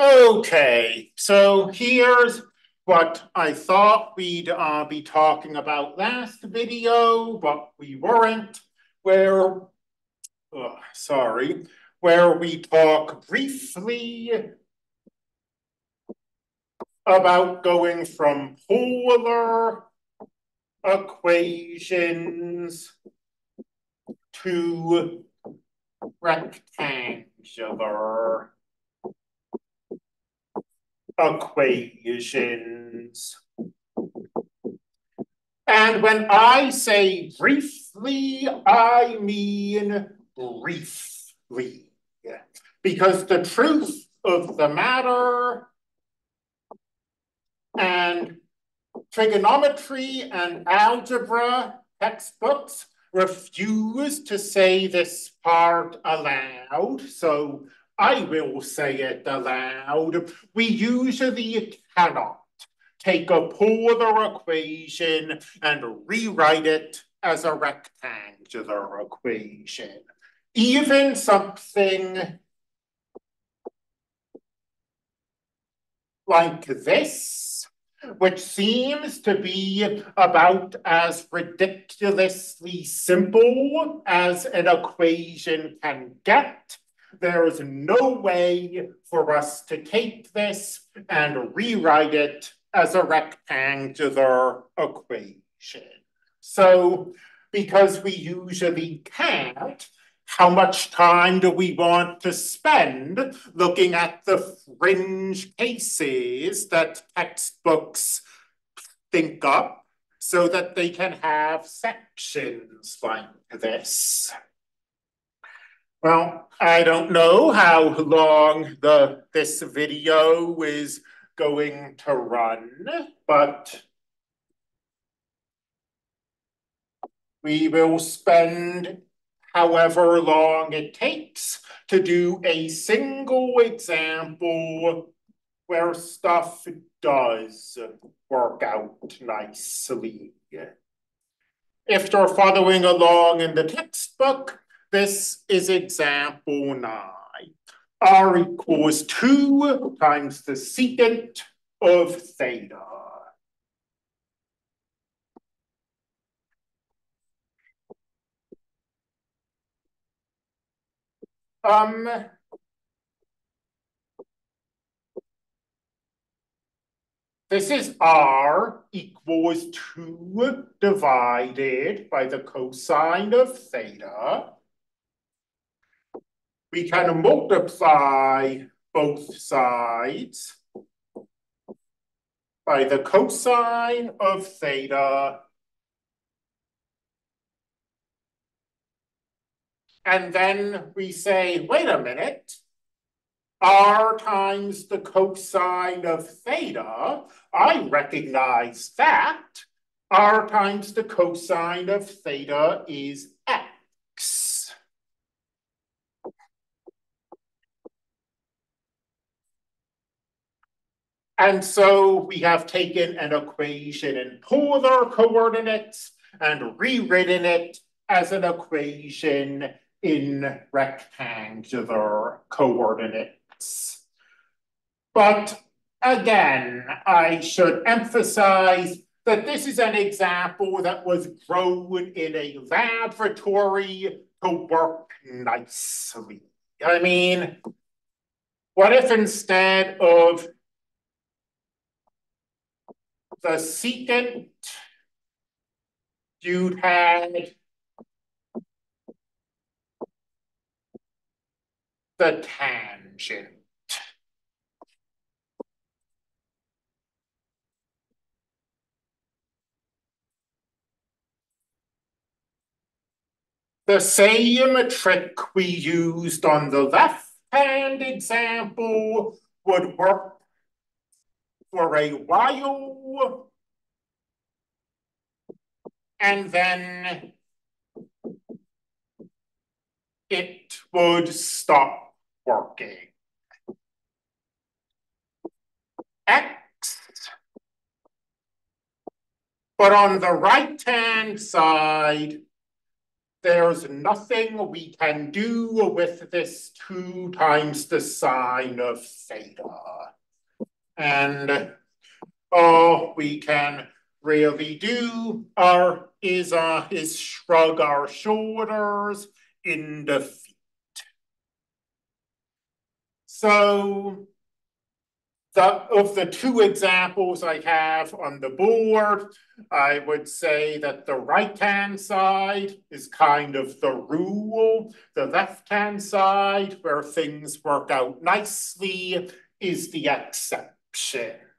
Okay, so here's what I thought we'd uh, be talking about last video, but we weren't, where, oh, sorry, where we talk briefly about going from polar equations to rectangular equations. And when I say briefly, I mean briefly. Because the truth of the matter and trigonometry and algebra textbooks refuse to say this part aloud. So I will say it aloud. We usually cannot take a polar equation and rewrite it as a rectangular equation. Even something like this, which seems to be about as ridiculously simple as an equation can get, there is no way for us to take this and rewrite it as a rectangular equation. So because we usually can't, how much time do we want to spend looking at the fringe cases that textbooks think up so that they can have sections like this? Well, I don't know how long the this video is going to run, but we will spend however long it takes to do a single example where stuff does work out nicely. If you're following along in the textbook, this is example nine. R equals two times the secant of theta. Um, this is R equals two divided by the cosine of theta we can multiply both sides by the cosine of theta and then we say, wait a minute, r times the cosine of theta, I recognize that. r times the cosine of theta is x. And so we have taken an equation in polar coordinates and rewritten it as an equation in rectangular coordinates. But again, I should emphasize that this is an example that was grown in a laboratory to work nicely. I mean, what if instead of the secant you'd had the tangent. The same trick we used on the left-hand example would work for a while. And then it would stop working. X. But on the right-hand side, there's nothing we can do with this two times the sine of theta. And all we can really do are is uh is shrug our shoulders in defeat. So the, of the two examples I have on the board, I would say that the right-hand side is kind of the rule. The left-hand side, where things work out nicely, is the exception. 是。